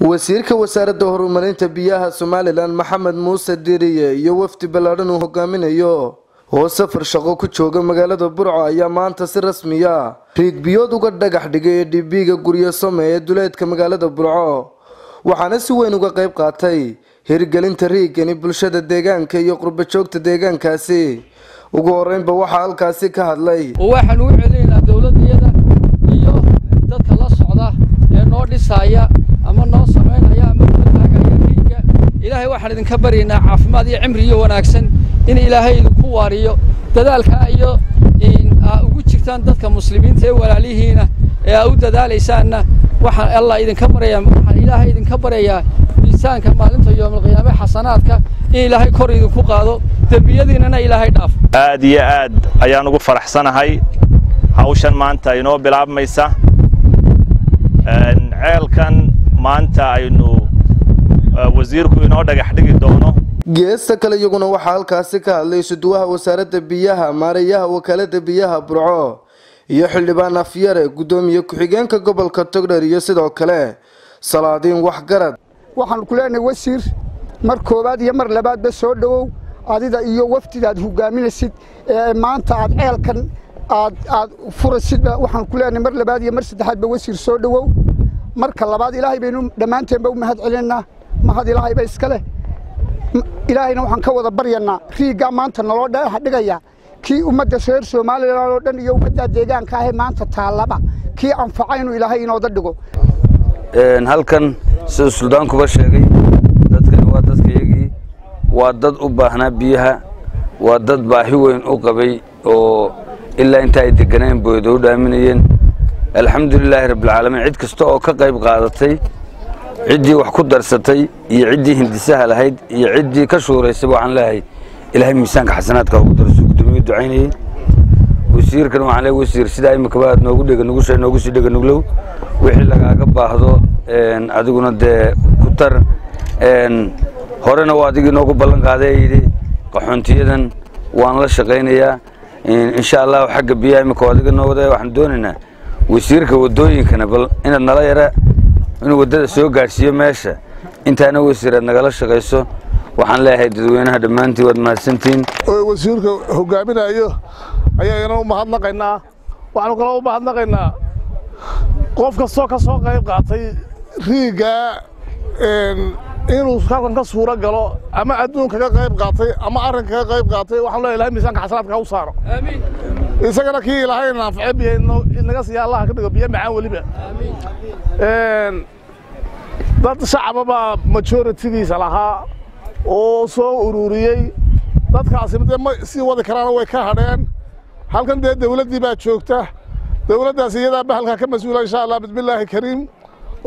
wasiirka wasaaradda horumarinta biyaha somalilan maxamed muuse diriye iyo wafdi ballaadhan uu hogaaminayo oo safar shaqo ku jooga magaalada burco ayaa maanta si rasmiya riig biyood uga dhagax dhigay dhibiga guryo some ee duleedka magaalada burco. Waxaana si weyn uga qayb qaatay hirgelinta riigani bulshada deegaanka iyo qurbajoogta deegaankaasi. Ugu horeynba waxaa halkaasi ka hadlay waxaan u celinaynaa dowladiyada iyo dadka la socda ee noo dhisaya ama noo samaynaya ama noo taagaya riigga ilaahay waxaan idinka baryaynaa caafimaad iyo cimri iyo wanaagsan in ilaahay idinku waariyo dadaalkaa iyo aa ugu jirtaan dadka muslimiinta ee walaalihiina ee aa u dadaalaysaanna. Waxaan allah idinka baryayaa waxaan ilaahay idinka baryayaa miisaanka maalinta yoomalqiyaame xasanaadka in ilaahay kor idinku qaado dembiyadiinana ilaahay dhaaf. Aad iyo aad ayaan ugu faraxsanahay. Hawshan maanta inoo bilaabmaysa. Ceelkan maanta aynu wasiirku inoo dhagax dhigi doono. Geesta kale iyaguna waxaa halkaasi ka hadlay suduwaha wasaaradda biyaha maareeyaha wakaalada biyaha burco iyo xildhibaan afyare guddoomiye ku-xigeenka gobolka togdher iyo sidoo kale salaadiin waxgarad. Waxaan ku leenahay wasiir mar koowaad iyo mar labaadba soo dhowow. Adida iyo wafdidaad hogaaminaysid ee maanta aad ceelkan aad aad furaysidba waxaan ku leenahay mar labaad iyo mar saddexaadba wasiir soo dhowow. Marka labaad ilaahay baynu dhammaanteenba u mahad celinaynaa mahad ilaahayba iska leh. Ilaahayna waxaan ka wada baryanaa riiggaa maanta naloo dhagaxa dhigaya kii ummadda reer somalilan oo dhan iyo ummadda deegaanka ahee maanta taallaba kii anfaca inuu ilaahay inooda dhigo. Halkan sida suldaankuba sheegay dadkani waa dadkayagii waa dad u baahnaa biyaha waa dad baahi weyn u qabay oo ilaa inta ay deganeen booyda u dhaaminayeen alxamdulilaahi rabbilcaalamiin cid kasta oo ka qayb qaadatay ciddii wax ku darsatay iyo ciddii hindisaha lahayd iyo ciddii ka shuuraysaba waxaan leeyahay. Ilaahay miisaanka xasanaadka ugu darso guddoomiye ducaynayey wasiirkan waxaan leeyahay wasiir sidaa imikaba aad noogu dhega nugushay noogu sii dhega nuglow. Wixii lagaaga baahdo adiguna dee ku tar. Horena waa adigii noogu ballan qaaday yidhi qaxoontiyadan waan la shaqaynayaa. Insha allahu xagga biyaha imika adiga noo wadaya waxaan doonaynaa wasiirka waddooyinkana bal inaad nala yara inuu waddada soo gaadhsiiyo meesha. Intaana wasiir aad nagala shaqayso waxaan leeyahay dadweynaha dhammaantiin waad mahadsantihiin wasiirka hogaaminayo ayaana u mahadnaqaynaa. Waxaanu kaloo u mahadnaqaynaa. Qof kastoo ka soo qayb qaatay riiggaa inuu halkan ka suuro galo ama adduunka ka qayb qaatay ama arrinka ka qayb qaatay waxaan leeyahay ilahay miisaanka xasanaadka ha u saaro. Isagana kii ilaahay naanface biyo inaga siiya allah ka dhigo biyo macaan weliba. Dad shacaba baa majoritigiisa lahaa oo soo ururiyey. Dadkaasi dee ma sii wadi karaana way ka hadheen. Halkan dee dawladdii baa joogta. Dawladdaas iyadaa bahalkaa ka mas'uula insha allah bismillaahi kariim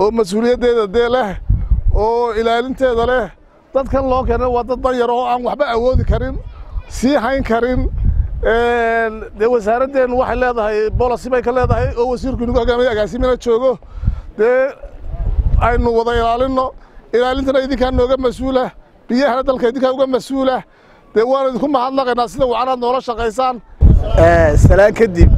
oo mas'uuliyaddeeda dee leh oo ilaalinteeda leh. Dadkan loo keena waa dad dan yar oo aan waxba awoodi karin sii hayn karin dee wasaaraddeennu waxay leedahay bolosi bay ka leedahay oo wasiirku inagu hogaamaya agaasimina joogo. Dee aynu wada ilaalinno. Ilaalintana idinkaa nooga mas'uula biyahana dalka idinkaa uga mas'uula dee waanu idinku mahadnaqaynaa sida wacanaad noola shaqaysaan. Salaan kadib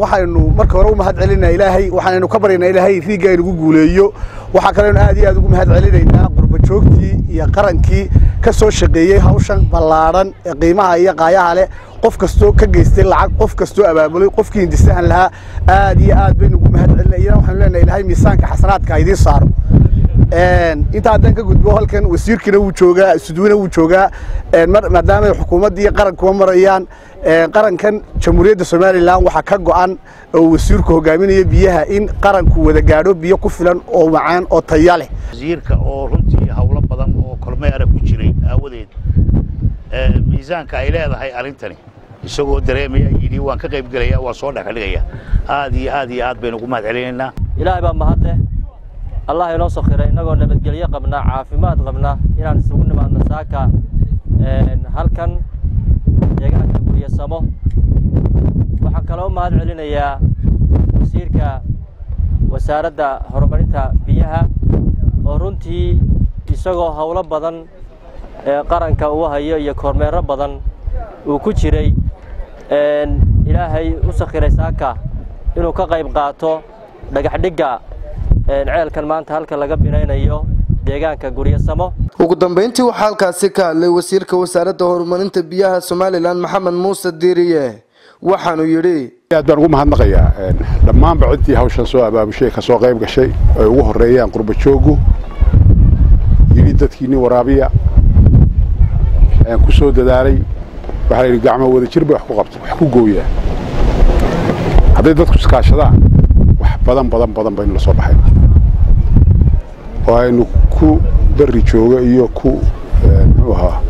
waxaynu marka hore u mahad celinaa ilaahay waxaanaynu ka baryaynaa ilaahay riigga inugu guuleeyo. Waxaa kalenu aad iyo aad ugu mahad celinaynaa qurbajoogtii iyo qarankii ka soo shaqeeyey hawshan ballaadhan ee qiimaha iyo qaayaha leh. Qof kastoo ka geystay lacag qof kastoo abaabulay qofkii hindisahan lahaa aad iyo aad baynu ugu mahad waxaanu leenahay ilaahay miisaanka xasanaadka idiin saaro. Intaa haddaan ka gudbo halkan wasiirkiina wuu joogaa suduwina wuu joogaa. Maadaama xukuumaddii iyo marayaan qarankan jamhuuriyadda somalilan waxaa ka go'an oo wasiirku hogaaminaya biyaha in qaranku wada gaadho biyo ku filan oo macaan oo taya leh. Wasiirka oo runtii howlo badan oo kormeera ku jiray aawadeed miisaanka ay leedahay arrintani isagoo dareemaya yidhi waan ka qayb gelaya waan soo dhexdhigaya aad iyo aad iyo aad baynu ugu mahad celinaynaa ilaahay baa mahadleh allah inoo sakhiray innagoo nabadgelyo qabna caafimaad qabna inaan isugu nimaadno saaka halkan deegaanka guryasamo waxaan kaloo mahad celinayaa wasiirka wasaaradda horumarinta biyaha oo runtii isagoo howlo badan ee qaranka uu hayo iyo kormeero badan uu ku jiray ilaahay u sakhiray saaka inuu ka qayb qaato dhagaxdhigga ceelkan maanta halka laga binaynayo deegaanka guryasamo. Ugu dambeyntii waxaa halkaasi ka hadlay wasiirka wasaaradda horumarinta biyaha somalilan maxamed muuse diiriye. Waxaanu yidhi aad baan ugu mahadnaqayaa dhammaanba ciddii hawshan soo abaabushay ka soo qayb gashay ay ugu horreeyaan qurba jooggu yidhi dadkiinni waraabiya ku soo dadaalay waxaa la yidhi gacmo wada jir bay wax ku qabta wax ku gooyaa hadday dadku iskaashadaan wax badan badan badan baynu la soo baxay. Oo aynu ku barri jooga iyo ku muxuu ahaa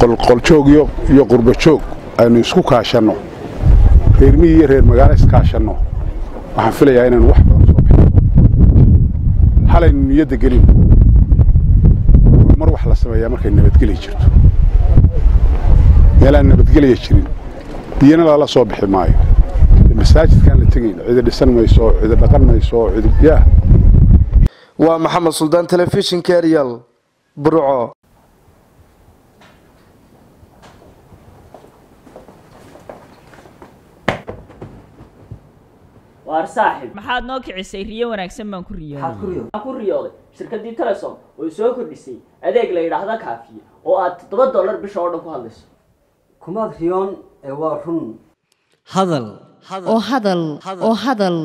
qolqoljoog iyo iyo qurba joog aynu isku kaashanno reer miyi iyo reer magaalo iskaashanno waxaan filayaa inaynu wax badan soo baxin halaynu niyadda gelin. Mar wax la sameeyaa markay nabadgeli jirto meelaan nabadgelya jirin biyana lala soo bixi maayo. Masaajidkaan la tegayn cidi dhisan mayso cidi dhaqan mayso cidi yaah waa maxamed suldaan telefishinka eryal burco. Waar saaxib? Maxaad noo kicisay? Riyo wanaagsan baan ku riyooday ku riyooday shirkaddii telesom oo soo kordhisay adeeg la yidhaahda kaafiye oo aad toddoba dollar bisha oo dhan ku hadlayso kumaad riyoon ee waa run. Hadal. Oo hadal. Oo hadal.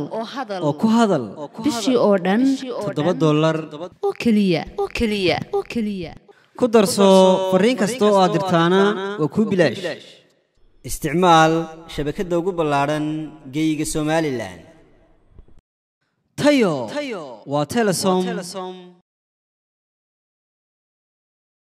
Oo ku hadal. Bishii oo dhan. Toddoba dollar. Oo keliya. Oo keliya. Oo keliya. Ku darso fariin kasta oo aad dirtaana waa kuu bilaash. Isticmaal shabakadda ugu ballaadhan geeyiga somalilan tayo. Waa telesom